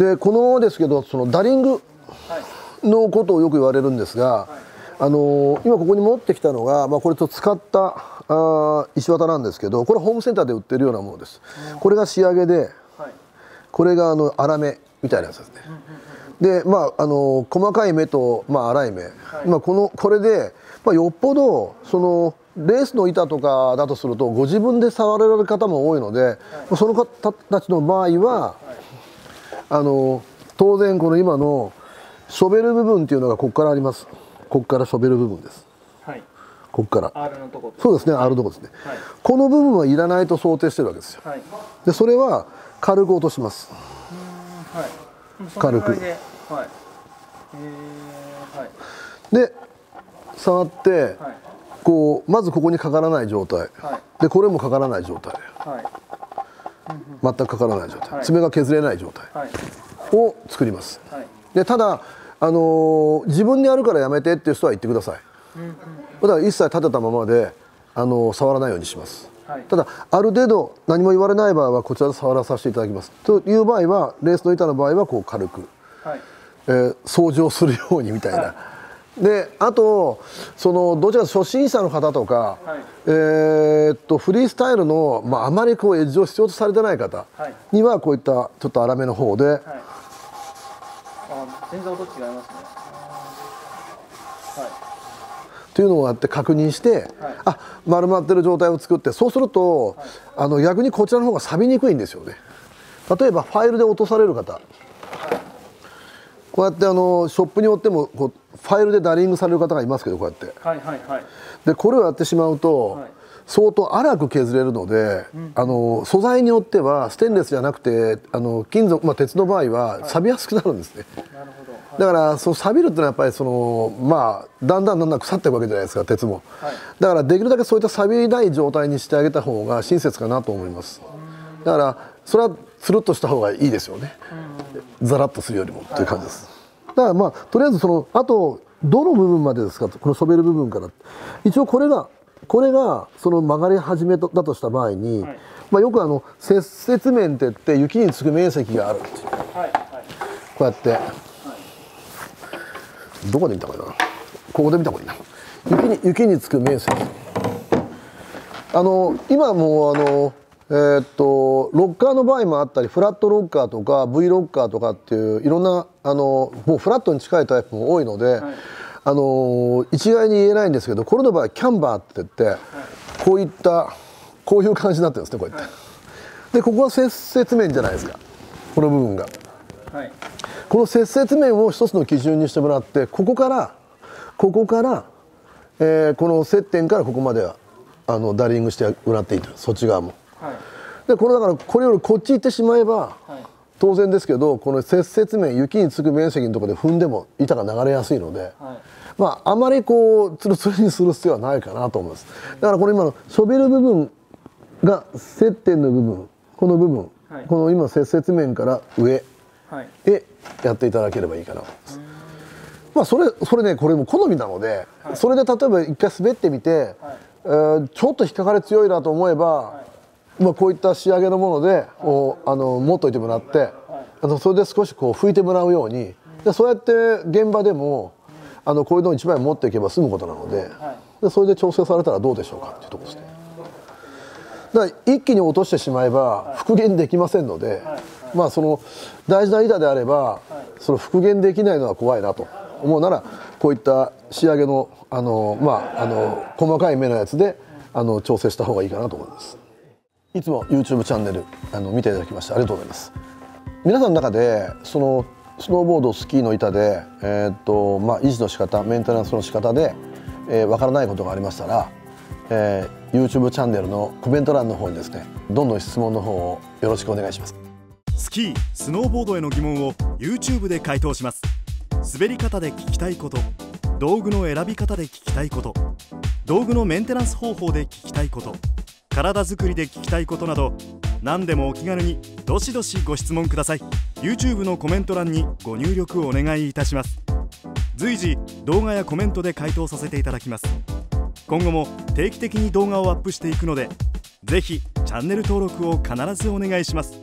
でこのですけどそのダリングのことをよく言われるんですが、あの今ここに持ってきたのが、まあ、これと使ったあ石綿なんですけどこれホームセンターで売ってるようなものです、これが仕上げで、これがあの粗めみたいなやつですね、でまああの細かい目と、まあ、粗い目、まあ、このこれで、まあ、よっぽどそのレースの板とかだとするとご自分で触られる方も多いので、その方たちの場合は、あの当然この今のショベル部分っていうのがここからあります。ここからショベル部分です、はい、ここから。R のとこそうですね、はい、R のとこですね、はい、この部分はいらないと想定してるわけですよ、はい、でそれは軽く落とします、はい、軽く。はい、えーはい、で触って、はい、こうまずここにかからない状態、はい、でこれもかからない状態、はい、全くかからない状態、爪が削れない状態。を作ります、でただあのー、自分にあるからやめてっていう人は言ってください、うんうん、だから一切立てたままで、あのー、触らないようにします、はい、ただある程度何も言われない場合はこちらで触らさせていただきます。という場合はレースの板の場合はこう軽く、はい、えー、掃除をするようにみたいな、はい、であとそのどちらか初心者の方とか、はい、えー、っとフリースタイルの、まあ、あまりこうエッジを必要とされてない方にはこういったちょっと粗めの方で、全然音違いますね。はい。というのをやって確認して、はい、あ丸まってる状態を作ってそうすると、はい、あの逆にこちらの方が錆びにくいんですよね。例えばファイルで落とされる方、はい、こうやってあのショップによってもこうファイルでダリングされる方がいますけどこうやって、はいはいはい、でこれをやってしまうと、はい。相当粗く削れるので、うん、あの素材によってはステンレスじゃなくてあの金属、まあ、鉄の場合は錆びやすくなるんですね、はい、だからその錆びるっていうのはやっぱりそのまあだんだんだんだん腐っていくわけじゃないですか鉄も、はい、だからできるだけそういった錆びない状態にしてあげた方が親切かなと思います。だからそれはつるっとした方がいいですよね。ザラッとするよりもっていう感じです、だからまあとりあえずそのあとどの部分までですか？このショベル部分から。一応これがこれがその曲がり始めだとした場合に、はい、まあ、よくあの接接面っていって雪につく面積があるっていう、はい、こうやって、どこで見たかな？ここで見た方がいいな。雪に雪につく面積。あの今もうあのえー、っとロッカーの場合もあったりフラットロッカーとか V ロッカーとかっていういろんなあのもうフラットに近いタイプも多いので、はいあの一概に言えないんですけどこれの場合キャンバーって言って、こういったこういう感じになってるんですねこうやって。でここは接接面じゃないですかこの部分が。はい、この接接面を一つの基準にしてもらってここからここから、えー、この接点からここまではあのダリングしてもらっていいとそっち側も。はい、でこれだからこれよりこっち行ってしまえば、はい、当然ですけどこの接接面雪につく面積のところで踏んでも板が流れやすいので、はい、まああまりこうツルツルにする必要はないかなと思います。だからこれ今のショベル部分が接点の部分この部分、はい、この今接接面から上へやっていただければいいかなと思います。まあそれそれねこれも好みなので、はい、それで例えば一回滑ってみて、はい、えー、ちょっと引っかかり強いなと思えば、まあ、こういった仕上げのもので、はい、あの持っといてもらって、はい、あのそれで少しこう拭いてもらうようにでそうやって現場でもあのこういうのを1枚持っていけば済むことなのででそれで調整されたらどうでしょうかっていうところですね。だから一気に落としてしまえば復元できませんので、まあその大事な板であればその復元できないのは怖いなと思うならこういった仕上げのあのまああの細かい目のやつであの調整した方がいいかなと思います。いつも YouTube チャンネルあの見ていただきましてありがとうございます。皆さんの中でそのスノーボードスキーの板で、えー、っとまあ、維持の仕方メンテナンスの仕方で、えー、分からないことがありましたら、えー、YouTube チャンネルのコメント欄の方にですねどんどん質問の方をよろしくお願いします。スキースノーボードへの疑問を YouTube で回答します。滑り方で聞きたいこと道具の選び方で聞きたいこと道具のメンテナンス方法で聞きたいこと。体づくりで聞きたいことなど何でもお気軽にどしどしご質問ください。YouTube のコメント欄にご入力をお願いいたします。随時動画やコメントで回答させていただきます。今後も定期的に動画をアップしていくのでぜひチャンネル登録を必ずお願いします。